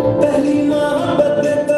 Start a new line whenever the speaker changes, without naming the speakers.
पहली मोहब्बत तो